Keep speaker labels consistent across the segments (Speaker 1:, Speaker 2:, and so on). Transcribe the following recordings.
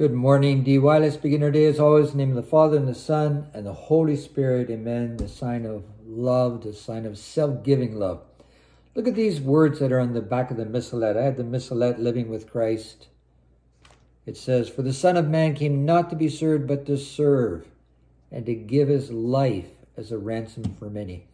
Speaker 1: Good morning, DY. Let's begin our day as always. Name of the Father, and the Son, and the Holy Spirit. Amen. The sign of love, the sign of self-giving love. Look at these words that are on the back of the missalette. I had the missalette living with Christ. It says, For the Son of Man came not to be served, but to serve, and to give his life as a ransom for many.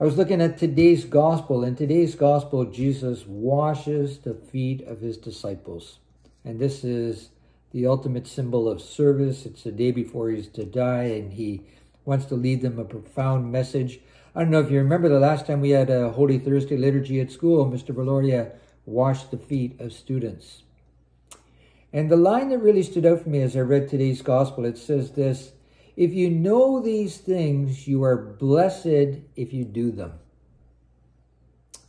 Speaker 1: I was looking at today's gospel. In today's gospel, Jesus washes the feet of his disciples. And this is the ultimate symbol of service. It's the day before he's to die, and he wants to lead them a profound message. I don't know if you remember the last time we had a Holy Thursday liturgy at school, Mr. Valoria washed the feet of students. And the line that really stood out for me as I read today's gospel, it says this, if you know these things, you are blessed if you do them.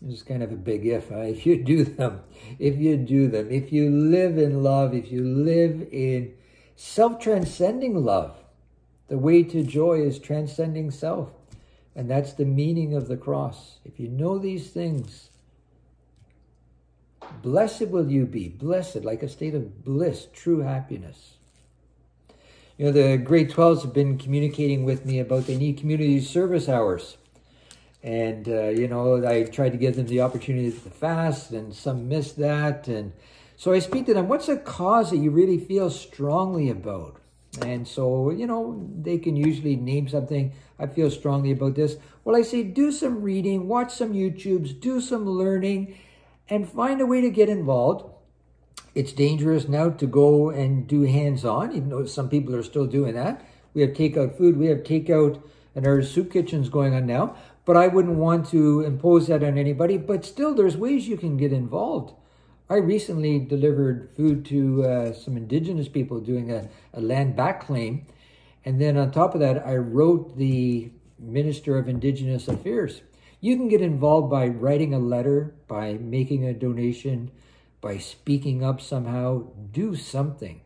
Speaker 1: Is kind of a big if. Huh? If you do them, if you do them, if you live in love, if you live in self-transcending love, the way to joy is transcending self. And that's the meaning of the cross. If you know these things, blessed will you be, blessed, like a state of bliss, true happiness. You know, the grade 12s have been communicating with me about they need community service hours. And, uh, you know, I tried to give them the opportunity to fast, and some missed that. And so I speak to them, what's a cause that you really feel strongly about? And so, you know, they can usually name something. I feel strongly about this. Well, I say do some reading, watch some YouTubes, do some learning, and find a way to get involved. It's dangerous now to go and do hands-on, even though some people are still doing that. We have takeout food. We have takeout and our soup kitchens going on now but I wouldn't want to impose that on anybody. But still, there's ways you can get involved. I recently delivered food to uh, some indigenous people doing a, a land back claim. And then on top of that, I wrote the Minister of Indigenous Affairs. You can get involved by writing a letter, by making a donation, by speaking up somehow. Do something.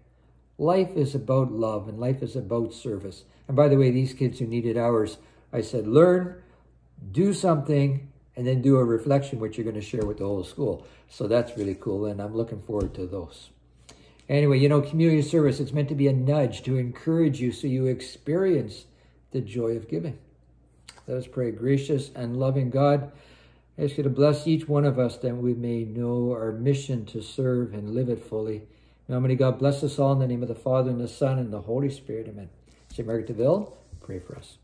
Speaker 1: Life is about love and life is about service. And by the way, these kids who needed hours, I said, learn, do something, and then do a reflection, which you're going to share with the whole school. So that's really cool, and I'm looking forward to those. Anyway, you know, community service, it's meant to be a nudge to encourage you so you experience the joy of giving. Let us pray. Gracious and loving God, I ask you to bless each one of us that we may know our mission to serve and live it fully. May Almighty God bless us all in the name of the Father, and the Son, and the Holy Spirit. Amen. St. Margaret d'Youville, pray for us.